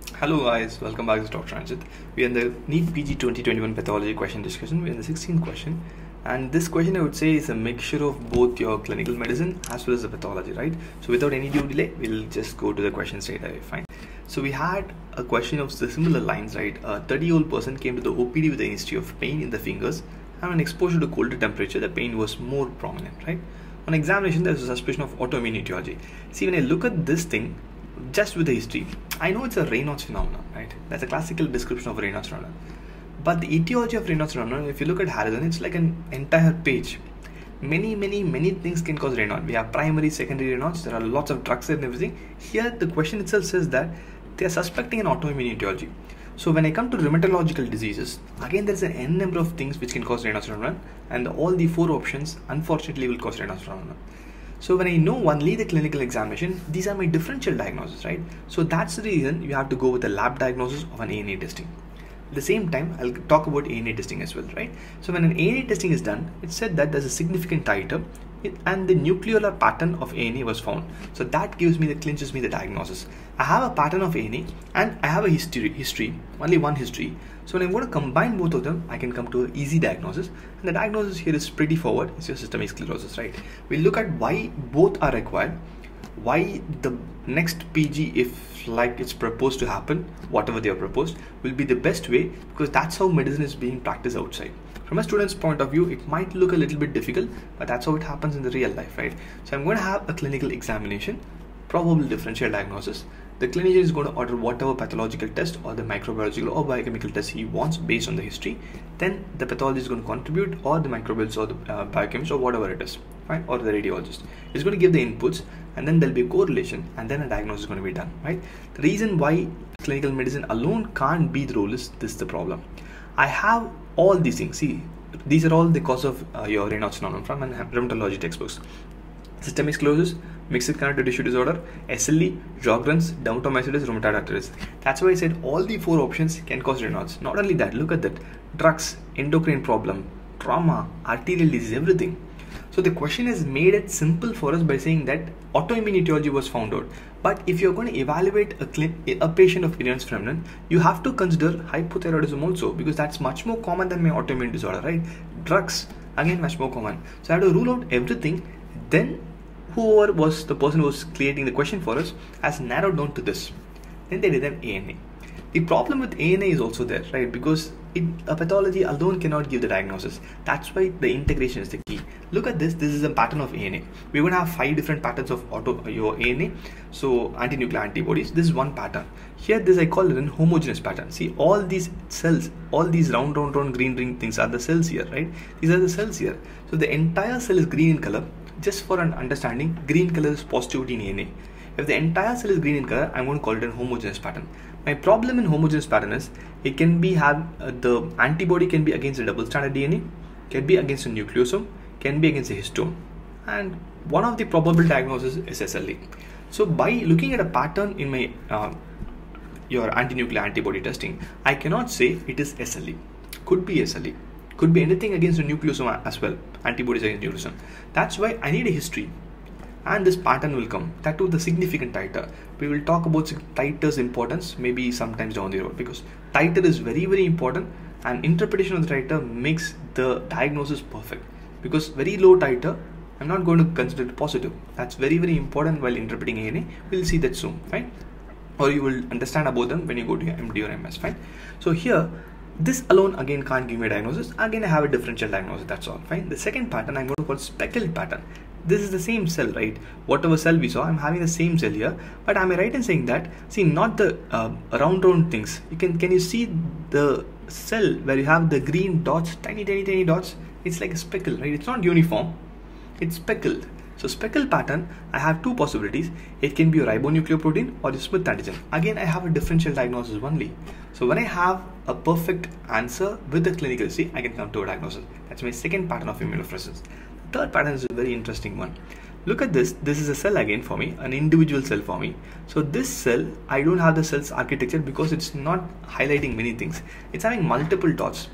Hello guys, welcome back to Dr. Ranjith. We are in the NEET PG 2021 pathology question discussion. We are in the 16th question. And this question I would say is a mixture of both your clinical medicine as well as the pathology, right? So without any due delay, we'll just go to the question straight away. Fine. So we had a question of the similar lines, right? A 30 year old person came to the OPD with a history of pain in the fingers and an exposure to colder temperature, the pain was more prominent, right? On examination, there's a suspicion of autoimmune etiology. See, when I look at this thing, just with the history, I know it's a Raynaud's phenomenon, right? That's a classical description of Raynaud's phenomenon. But the etiology of Raynaud's phenomenon, if you look at Harrison, it's like an entire page. Many, many, many things can cause Raynaud. We have primary, secondary Raynaud's. There are lots of drugs and everything. Here, the question itself says that they are suspecting an autoimmune etiology. So when I come to rheumatological diseases, again there's an n number of things which can cause Raynaud's phenomenon, and all the four options unfortunately will cause Raynaud's phenomenon. So when I know only the clinical examination, these are my differential diagnosis, right? So that's the reason you have to go with the lab diagnosis of an ANA testing. At the same time, I'll talk about ANA testing as well, right? So when an ANA testing is done, it's said that there's a significant titer and the nucleolar pattern of ANA was found. So that gives me the clinches me the diagnosis. I have a pattern of ANA and I have a history, history, only one history. So when I'm going to combine both of them, I can come to an easy diagnosis. And the diagnosis here is pretty forward. It's your systemic sclerosis, right? We'll look at why both are required, why the next PG, if like it's proposed to happen, whatever they are proposed, will be the best way because that's how medicine is being practiced outside. From a student's point of view, it might look a little bit difficult, but that's how it happens in the real life, right? So I'm going to have a clinical examination, probable differential diagnosis. The clinician is going to order whatever pathological test or the microbiological or biochemical test he wants based on the history. Then the pathologist is going to contribute, or the microbiologist or the uh, biochemist or whatever it is, right? Or the radiologist is going to give the inputs, and then there'll be a correlation, and then a diagnosis is going to be done, right? The reason why clinical medicine alone can't be the role is this: is the problem. I have all these things. See, these are all the cause of uh, your Raynaud's phenomenon from an rheumatology textbooks. Systemic sclerosis, mixed connective tissue disorder, SLE, Sjogren's, dermatomyositis, rheumatoid arthritis. That's why I said all the four options can cause Raynaud's. Not only that, look at that. Drugs, endocrine problem, trauma, arterial disease, everything. So the question has made it simple for us by saying that autoimmune etiology was found out. But if you're going to evaluate a, a patient of Raynaud's phenomenon, you have to consider hypothyroidism also because that's much more common than my autoimmune disorder, right? Drugs, again, much more common. So I have to rule out everything. Then whoever was the person who was creating the question for us has narrowed down to this. Then they did an ANA. The problem with ANA is also there, right? Because it, a pathology alone cannot give the diagnosis. That's why the integration is the key. Look at this. This is a pattern of ANA. We're going to have five different patterns of auto your ANA. So anti-nuclear antibodies. This is one pattern. Here, this I call it an homogeneous pattern. See, all these cells, all these round, round, round green ring things are the cells here, right? These are the cells here. So the entire cell is green in color. Just for an understanding, green color is positivity in ANA. If the entire cell is green in color, I'm going to call it a homogeneous pattern. My problem in homogeneous pattern is it can be have uh, the antibody can be against a double stranded DNA, can be against a nucleosome, can be against a histone, and one of the probable diagnoses is SLE. So by looking at a pattern in my uh, your anti-nuclear antibody testing, I cannot say it is SLE. Could be SLE. Could be anything against a nucleosome as well. Antibodies against nucleosome. That's why I need a history and this pattern will come. That too the significant titer. We will talk about titer's importance maybe sometimes down the road because titer is very very important and interpretation of the titer makes the diagnosis perfect. Because very low titer i'm not going to consider it positive. That's very very important while interpreting ana we'll see that soon fine? Or you will understand about them when you go to your md or ms fine? So here this alone again can't give me a diagnosis. Again i have a differential diagnosis that's all fine? The second pattern i'm going to call speckled pattern this is the same cell right? Whatever cell we saw i'm having the same cell here but am i right in saying that see not the uh, round round things. You can can you see the cell where you have the green dots tiny tiny tiny dots? It's like a speckle right? It's not uniform. It's speckled. So speckle pattern i have two possibilities. It can be a ribonucleoprotein or the smith antigen. Again i have a differential diagnosis only. So when i have a perfect answer with the clinical see i can come to a diagnosis. That's my second pattern of immunofluorescence third pattern is a very interesting one. Look at this. This is a cell again for me an individual cell for me. So this cell i don't have the cell's architecture because it's not highlighting many things. It's having multiple dots.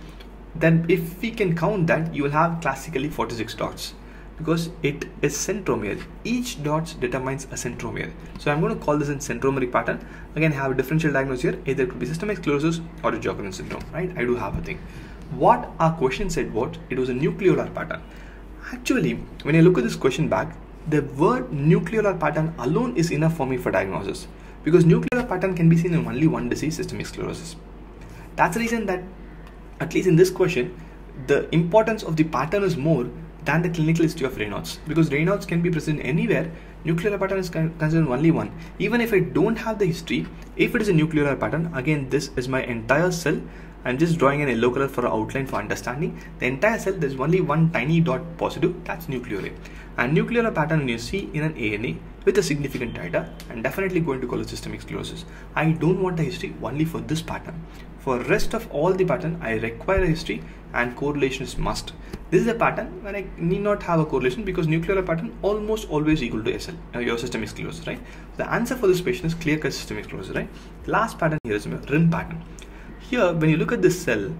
Then if we can count that you will have classically 46 dots. Because it is centromere each dot determines a centromere so i'm going to call this in centromere pattern. Again I have a differential diagnosis here. Either it could be systemic sclerosis or a Sjogren syndrome right? I do have a thing. What our question said what it was a nucleolar pattern actually when i look at this question back the word nucleolar pattern alone is enough for me for diagnosis because nucleolar pattern can be seen in only one disease systemic sclerosis that's the reason that at least in this question the importance of the pattern is more than the clinical history of Raynaud's because Raynaud's can be present anywhere. Nucleolar pattern is considered only one. Even if I don't have the history, if it is a nucleolar pattern, again this is my entire cell. I'm just drawing in a yellow color for outline for understanding. The entire cell, there's only one tiny dot positive, that's nucleolar. And nucleolar pattern you see in an ANA with a significant titer and definitely going to call it systemic sclerosis. I don't want a history only for this pattern. For rest of all the pattern, I require a history and correlation is must. This is a pattern where I need not have a correlation because nucleolar pattern almost always equal to SL, uh, your systemic sclerosis, right? The answer for this patient is clear cut systemic sclerosis, right? Last pattern here is a rim pattern. Here, when you look at this cell,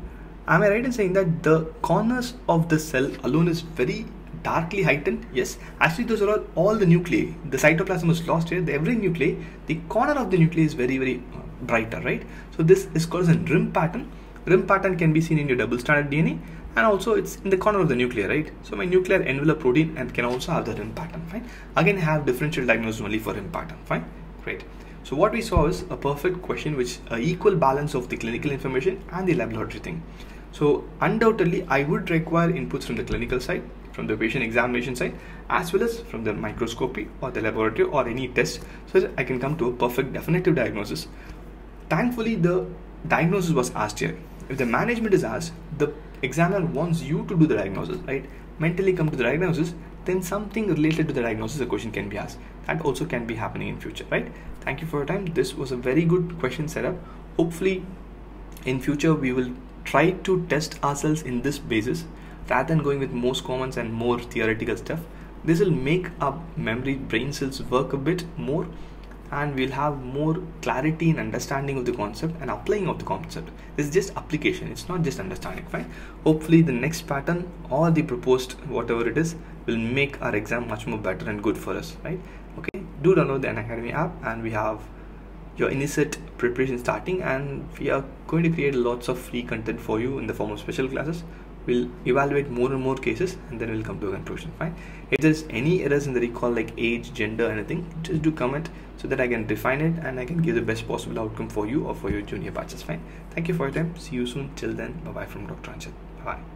am I right in saying that the corners of the cell alone is very darkly heightened? Yes, actually those are all, all the nuclei. The cytoplasm is lost here. The every nuclei, the corner of the nuclei is very, very uh, brighter, right? So this is called as a rim pattern. Rim pattern can be seen in your double stranded DNA and also it's in the corner of the nuclear, right? So my nuclear envelope protein and can also have the rim pattern, fine. Again, have differential diagnosis only for rim pattern, fine, great. So what we saw is a perfect question which uh, equal balance of the clinical information and the laboratory thing. So undoubtedly, I would require inputs from the clinical side, from the patient examination side, as well as from the microscopy or the laboratory or any test, so that I can come to a perfect definitive diagnosis Thankfully, the diagnosis was asked here. If the management is asked, the examiner wants you to do the diagnosis, right? Mentally come to the diagnosis, then something related to the diagnosis, a question can be asked. That also can be happening in future, right? Thank you for your time. This was a very good question setup. Hopefully, in future we will try to test ourselves in this basis rather than going with most commons and more theoretical stuff. This will make our memory brain cells work a bit more and we'll have more clarity in understanding of the concept and applying of the concept. This is just application. It's not just understanding fine? Hopefully the next pattern or the proposed whatever it is will make our exam much more better and good for us right? Okay? Do download the Unacademy app and we have your INICET preparation starting and we are going to create lots of free content for you in the form of special classes we'll evaluate more and more cases and then we'll come to a conclusion fine? If there's any errors in the recall like age gender anything just do comment so that i can define it and i can give the best possible outcome for you or for your junior batches fine? Thank you for your time. See you soon. Till then bye bye from dr Ranjith bye